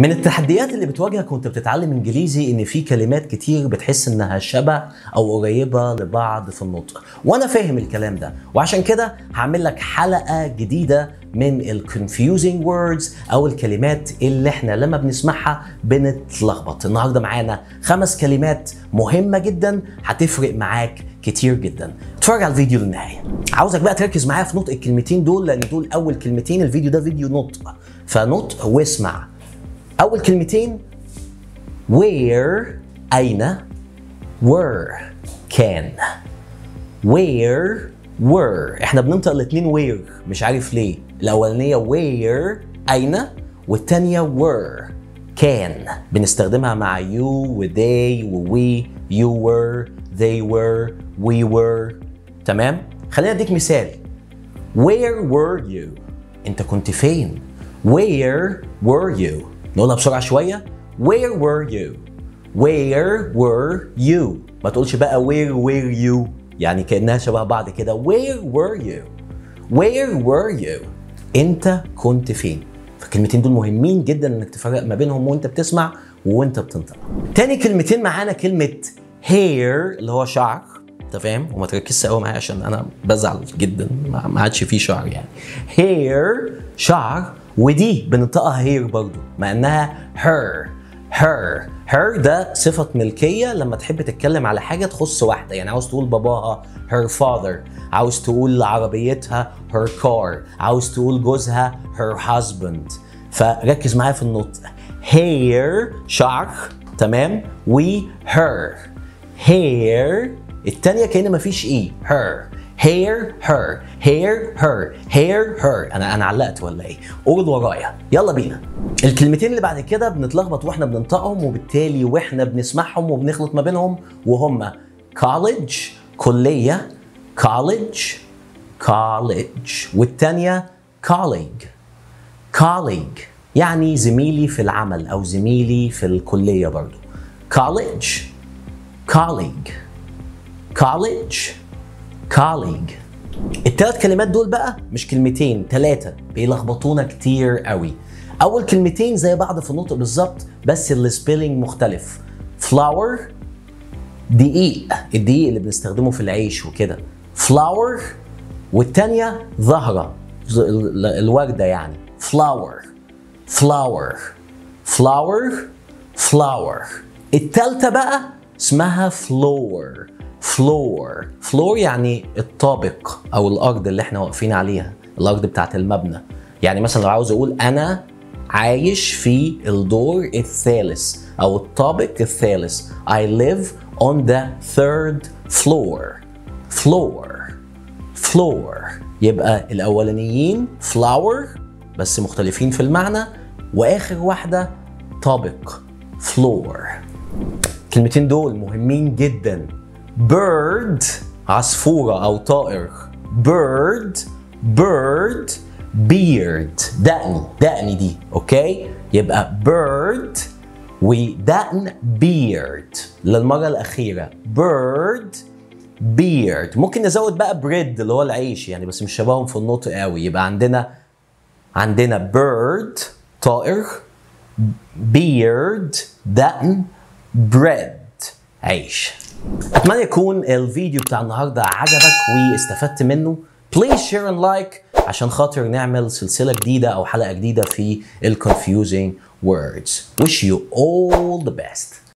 من التحديات اللي بتواجهك وانت بتتعلم انجليزي ان في كلمات كتير بتحس انها شبه أو قريبة لبعض في النطق. وأنا فاهم الكلام ده. وعشان كده هعمل لك حلقة جديدة من ال confusing words أو الكلمات اللي إحنا لما بنسمعها بنتلخبط. النهارده معانا خمس كلمات مهمة جدا هتفرق معاك كتير جدا. اتفرج على الفيديو للنهاية. عاوزك بقى تركز معايا في نطق الكلمتين دول لأن دول أول كلمتين. الفيديو ده فيديو نطق. فنطق واسمع. أول كلمتين where أين؟ were كان. where were. إحنا بننطق الاثنين where مش عارف ليه. الأولانية where أين؟ والثانيه were كان. بنستخدمها مع you و they و we you were they were we were. تمام؟ خلينا أديك مثال. where were you أنت كنت فين؟ where were you نقولها بسرعة شوية. Where were you? Where were you? ما تقولش بقى where were you يعني كأنها شبه بعض كده. Where were you? Where were you انت كنت فين؟ فالكلمتين دول مهمين جدا إنك تفرق ما بينهم وأنت بتسمع وأنت بتنطق. تاني كلمتين معانا كلمة hair اللي هو شعر. أنت فاهم؟ وما تركزش قوي معايا عشان أنا بزعل جدا ما عادش فيه شعر يعني. Hair شعر. ودي بننطقها هير برضو مع إنها her her her ده صفة ملكية لما تحب تتكلم على حاجة تخص واحدة يعني عاوز تقول باباها her father عاوز تقول عربيتها her car عاوز تقول جوزها her husband. فركز معايا في النطق. Hair شعر تمام؟ و her. Hair التانية كأن مفيش إيه her. Hair her. Hair her. Hair her. أنا أنا علقت ولا إيه؟ قول ورايا. يلا بينا. الكلمتين اللي بعد كده بنتلخبط وإحنا بننطقهم وبالتالي وإحنا بنسمعهم وبنخلط ما بينهم وهم college كلية college college والتانية colleague. Colleague يعني زميلي في العمل أو زميلي في الكلية برضو. College colleague. College colleague. الثلاث كلمات دول بقى مش كلمتين ثلاثة بيلخبطونا كتير قوي. أول كلمتين زي بعض في النطق بالظبط بس السبيلنج مختلف. flour دقيق. الدقيق اللي بنستخدمه في العيش وكده. flower والتانية ال- الوردة يعني. flower flower flower flower. التالتة بقى اسمها floor floor. Floor يعني الطابق أو الأرض اللي إحنا واقفين عليها الأرض بتاعت المبنى. يعني مثلا لو عاوز أقول أنا عايش في الدور الثالث أو الطابق الثالث. I live on the third floor. Floor. Floor. يبقى الأولانيين flower بس مختلفين في المعنى وآخر واحدة طابق floor. الكلمتين دول مهمين جدا. Bird عصفورة أو طائر bird bird beard. دقن دقن دي أوكي يبقى bird ودقن beard. للمرة الأخيرة bird beard. ممكن نزود بقى bread اللي هو العيش يعني بس مش شبههم في النطق قوي يبقى عندنا عندنا bird طائر beard دقن bread. عيش اتمنى يكون الفيديو بتاع النهارده عجبك واستفدت منه please share and like عشان خاطر نعمل سلسلة جديدة أو حلقة جديدة في ال confusing words. Wish you all the best.